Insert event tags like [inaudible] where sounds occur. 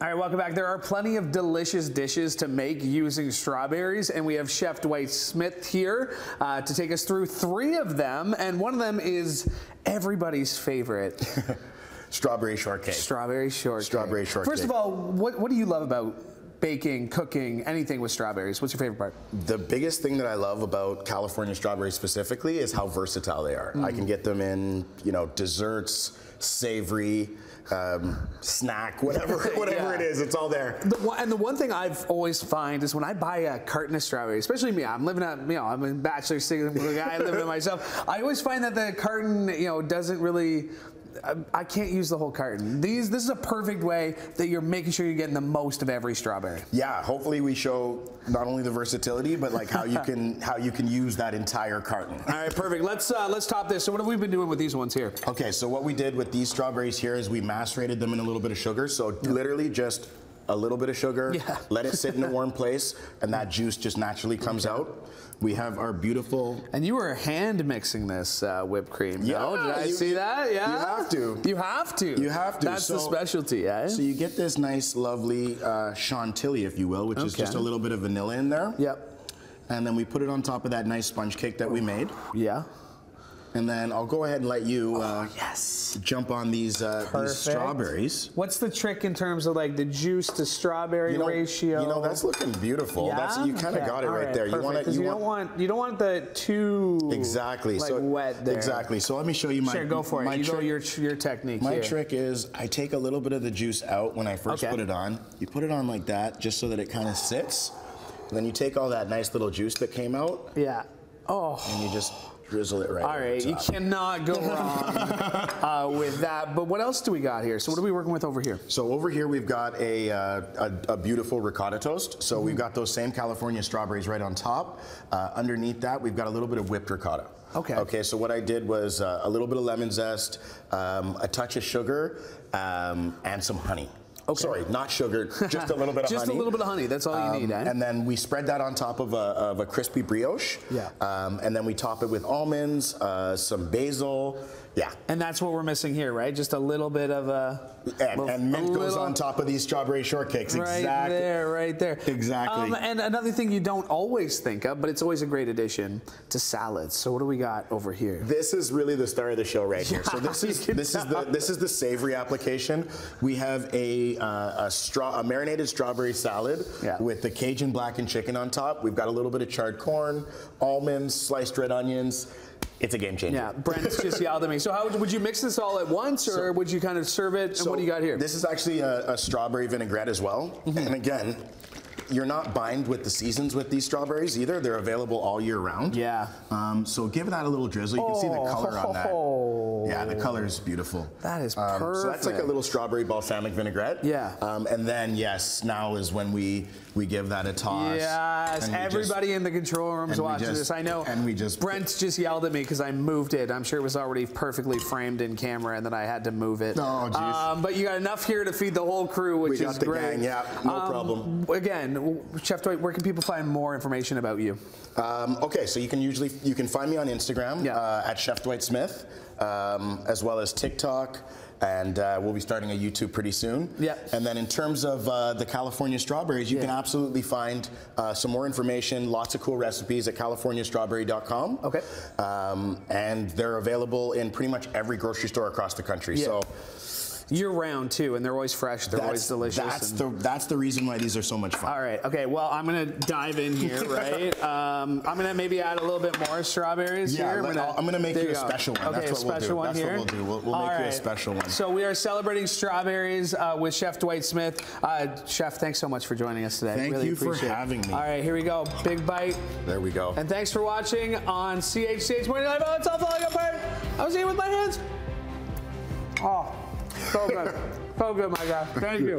All right, welcome back. There are plenty of delicious dishes to make using strawberries, and we have Chef Dwight Smith here uh, to take us through three of them, and one of them is everybody's favorite. [laughs] Strawberry shortcake. Strawberry shortcake. Strawberry shortcake. First of all, what, what do you love about baking, cooking, anything with strawberries? What's your favorite part? The biggest thing that I love about California strawberries specifically is how versatile they are. Mm. I can get them in, you know, desserts, savory, um, snack, whatever, [laughs] whatever yeah. it is, it's all there. The one, and the one thing I've always find is when I buy a carton of strawberries, especially me, I'm living at, you know, I'm a bachelor single guy living by myself. I always find that the carton, you know, doesn't really I can't use the whole carton. These, this is a perfect way that you're making sure you're getting the most of every strawberry. Yeah, hopefully we show not only the versatility, but like how you can [laughs] how you can use that entire carton. All right, perfect. Let's uh, let's top this. So what have we been doing with these ones here? Okay, so what we did with these strawberries here is we macerated them in a little bit of sugar. So literally just a little bit of sugar, yeah. let it sit in a warm [laughs] place, and that juice just naturally comes out. We have our beautiful. And you were hand mixing this uh, whipped cream. Yeah, no? did I you, see that? Yeah, you have to. You have to. You have to. That's so, the specialty, eh? So you get this nice, lovely uh, chantilly, if you will, which okay. is just a little bit of vanilla in there. Yep. And then we put it on top of that nice sponge cake that we made. Yeah and then I'll go ahead and let you uh, oh, yes. jump on these, uh, these, strawberries. What's the trick in terms of like the juice to strawberry you know, ratio? You know that's looking beautiful. Yeah? That's you kind of got it right, right there. Perfect. You want you, you want, don't want you don't want the too exactly like, so wet there. Exactly. So let me show you my sure go for it. You go your your technique. My here. trick is I take a little bit of the juice out when I first okay. put it on. You put it on like that just so that it kind of sits. And then you take all that nice little juice that came out. Yeah. Oh. And you just drizzle it right. All right, you cannot go [laughs] wrong uh, with that. But what else do we got here? So what are we working with over here? So over here we've got a, uh, a, a, beautiful ricotta toast. So mm. we've got those same California strawberries right on top. Uh, underneath that we've got a little bit of whipped ricotta. Okay. Okay, so what I did was uh, a little bit of lemon zest, um, a touch of sugar, um, and some honey. Okay. Sorry, not sugar, just a little bit of just [laughs] honey. Just a little bit of honey, that's all um, you need, eh? And then we spread that on top of a, of a crispy brioche. Yeah. Um, and then we top it with almonds, uh, some basil, yeah. And that's what we're missing here, right? Just a little bit of a. And, little, and mint goes on top of these strawberry shortcakes. Exactly. Right exactly. there, right there. Exactly. Um, and another thing you don't always think of, but it's always a great addition to salads. So what do we got over here? This is really the star of the show right here. [laughs] so this is this tell. is the this is the savory application. We have a uh, a straw a marinated strawberry salad yeah. with the Cajun blackened chicken on top. We've got a little bit of charred corn, almonds, sliced red onions it's a game changer. Yeah, Brent's just yelled at me. So how would, would you mix this all at once, or so, would you kind of serve it? So what do you got here? This is actually a, a strawberry vinaigrette as well. Mm -hmm. And again, you're not bind with the seasons with these strawberries either. They're available all year round. Yeah. Um, so give that a little drizzle. You can see the color on that. Oh. Yeah, the color is beautiful. That is perfect. Um, so that's like a little strawberry balsamic vinaigrette. Yeah. Um, and then yes, now is when we we give that a toss. Yes. Everybody just, in the control room is watching just, this. I know. And we just. Brent's just yelled at me because I moved it. I'm sure it was already perfectly framed in camera, and then I had to move it. Oh, jeez. Um, but you got enough here to feed the whole crew, which we is great. Gang, yeah, no um, problem. Again, Chef Dwight, where can people find more information about you? Um, okay, so you can usually you can find me on Instagram yeah. uh, at Chef Dwight Smith, um, as well as TikTok and uh, we'll be starting a YouTube pretty soon. Yeah. And then in terms of uh, the California strawberries, you yeah. can absolutely find uh, some more information, lots of cool recipes at californiastrawberry.com. Okay. Um, and they're available in pretty much every grocery store across the country. Yeah. So year round too, and they're always fresh. They're that's, always delicious. That's the that's the reason why these are so much fun. All right. Okay. Well, I'm gonna dive in here, [laughs] right? um, I'm gonna maybe add a little bit more strawberries yeah, here. I'm gonna, I'm gonna make you, a special one. Okay, that's what special we'll do. one that's here. what we'll do. We'll, we'll make right. you a special one. So we are celebrating strawberries uh, with Chef Dwight Smith. Uh, Chef, thanks so much for joining us today. Thank really you for having me. All right, here we go. Big bite. There we go. And thanks for watching on CHCH Morning Live. Oh, it's all falling apart. I was eating with my hands. Oh, so good. So good, my guy. Thank you.